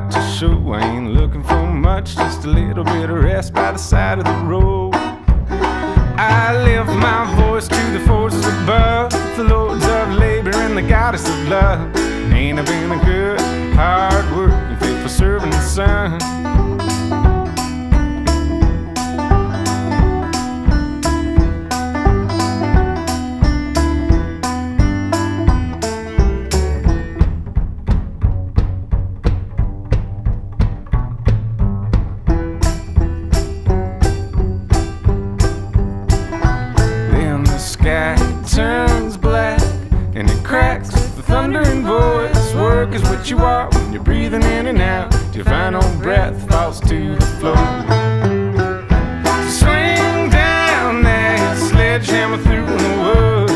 got to show. I ain't looking for much, just a little bit of rest by the side of the road. I lift my voice to the forces above, the lords of labor and the goddess of love. Ain't I been a good, hard working, faithful servant son? Is what you are when you're breathing in and out. Your final breath falls to the floor. Swing down that sledgehammer through the wood.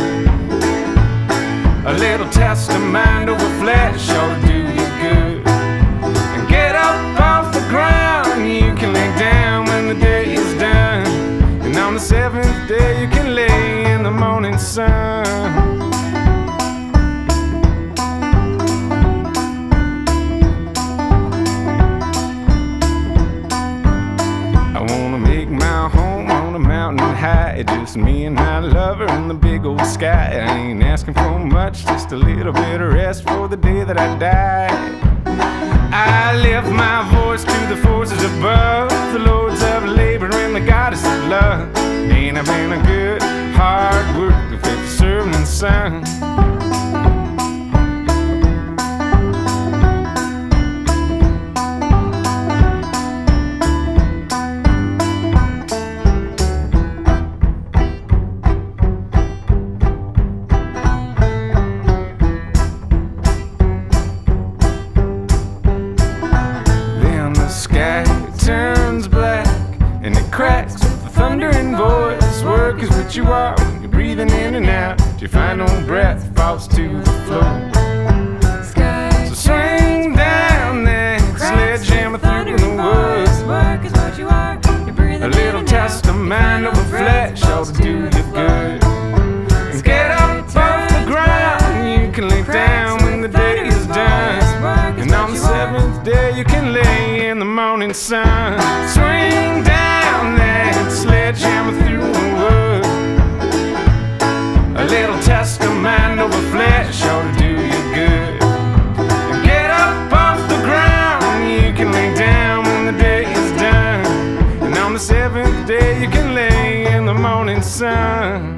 A little test of mind high. Just me and my lover in the big old sky. I ain't asking for much, just a little bit of rest for the day that I die. I lift my voice to the forces above, the lords of labor and the goddess of love. Ain't I been a good, hard working, faithful servant son? And it cracks with the thundering voice. Work is what you are when you're breathing in and out. Your final breath falls to the floor. So swing down that sledgehammer through the woods. Work is what you are. You're breathing A little test of mind over flesh ought to do you good. And get up off the ground. You can lay down when the day is done. And on the seventh day, you can lay in the morning sun. Swing A little test of mind over flesh ought to do you good. Get up off the ground. You can lay down when the day is done. And on the seventh day, you can lay in the morning sun.